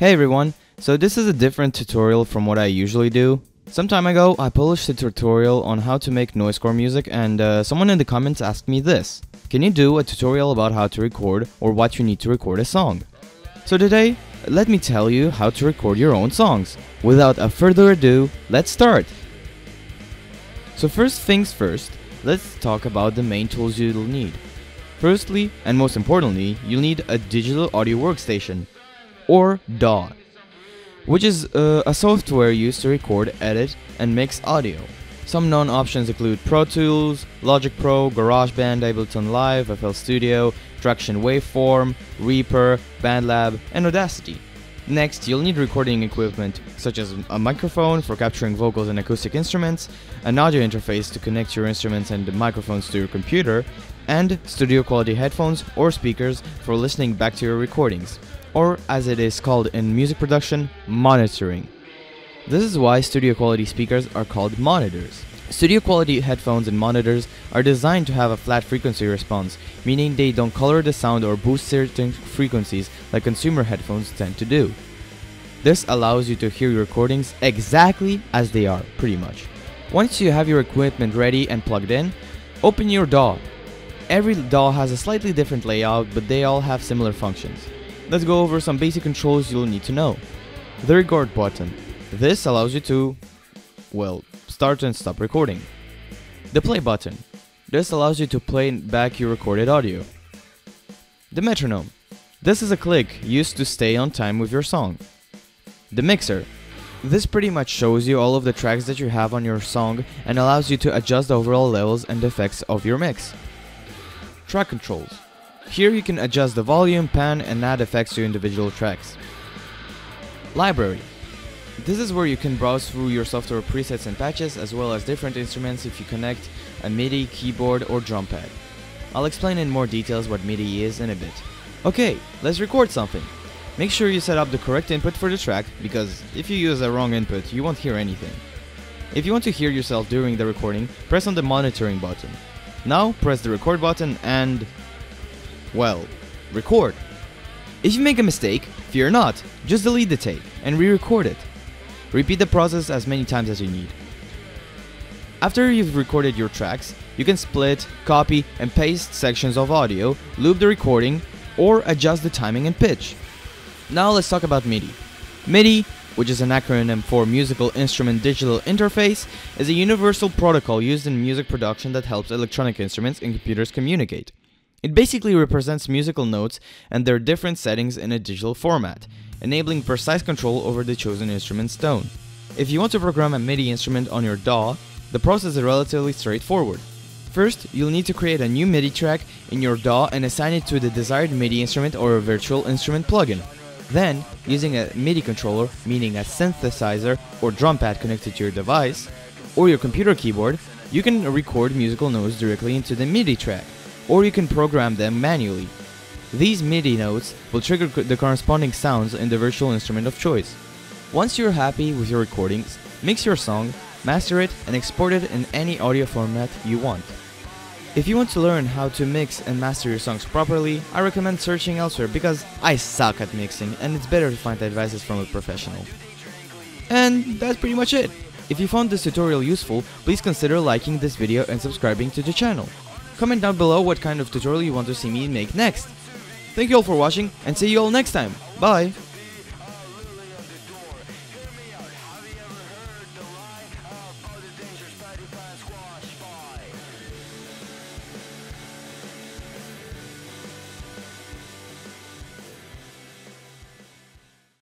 Hey everyone, so this is a different tutorial from what I usually do. Some time ago, I published a tutorial on how to make noisecore music and uh, someone in the comments asked me this. Can you do a tutorial about how to record or what you need to record a song? So today, let me tell you how to record your own songs. Without a further ado, let's start! So first things first, let's talk about the main tools you'll need. Firstly, and most importantly, you'll need a digital audio workstation, or DAW, which is uh, a software used to record, edit, and mix audio. Some known options include Pro Tools, Logic Pro, GarageBand, Ableton Live, FL Studio, Tracktion Waveform, Reaper, BandLab, and Audacity. Next, you'll need recording equipment such as a microphone for capturing vocals and acoustic instruments, an audio interface to connect your instruments and microphones to your computer, and studio quality headphones or speakers for listening back to your recordings, or as it is called in music production, monitoring. This is why studio quality speakers are called monitors. Studio quality headphones and monitors are designed to have a flat frequency response, meaning they don't color the sound or boost certain frequencies like consumer headphones tend to do. This allows you to hear your recordings exactly as they are, pretty much. Once you have your equipment ready and plugged in, open your DAW. Every DAW has a slightly different layout, but they all have similar functions. Let's go over some basic controls you'll need to know. The record button. This allows you to, well, start and stop recording. The play button. This allows you to play back your recorded audio. The metronome. This is a click used to stay on time with your song. The mixer. This pretty much shows you all of the tracks that you have on your song and allows you to adjust the overall levels and effects of your mix. Track controls. Here you can adjust the volume, pan, and add effects to individual tracks. Library. This is where you can browse through your software presets and patches as well as different instruments if you connect a MIDI, keyboard, or drum pad. I'll explain in more details what MIDI is in a bit. Okay, let's record something. Make sure you set up the correct input for the track because if you use a wrong input, you won't hear anything. If you want to hear yourself during the recording, press on the monitoring button. Now press the record button and... well, record. If you make a mistake, fear not, just delete the tape and re-record it. Repeat the process as many times as you need. After you've recorded your tracks, you can split, copy, and paste sections of audio, loop the recording, or adjust the timing and pitch. Now let's talk about MIDI. MIDI, which is an acronym for Musical Instrument Digital Interface, is a universal protocol used in music production that helps electronic instruments and computers communicate. It basically represents musical notes and their different settings in a digital format, enabling precise control over the chosen instrument's tone. If you want to program a MIDI instrument on your DAW, the process is relatively straightforward. First, you'll need to create a new MIDI track in your DAW and assign it to the desired MIDI instrument or a virtual instrument plugin. Then, using a MIDI controller, meaning a synthesizer or drum pad connected to your device, or your computer keyboard, you can record musical notes directly into the MIDI track, or you can program them manually. These MIDI notes will trigger the corresponding sounds in the virtual instrument of choice. Once you're happy with your recordings, mix your song, master it, and export it in any audio format you want. If you want to learn how to mix and master your songs properly, I recommend searching elsewhere because I suck at mixing and it's better to find advices from a professional. And that's pretty much it. If you found this tutorial useful, please consider liking this video and subscribing to the channel. Comment down below what kind of tutorial you want to see me make next. Thank you all for watching and see you all next time. Bye!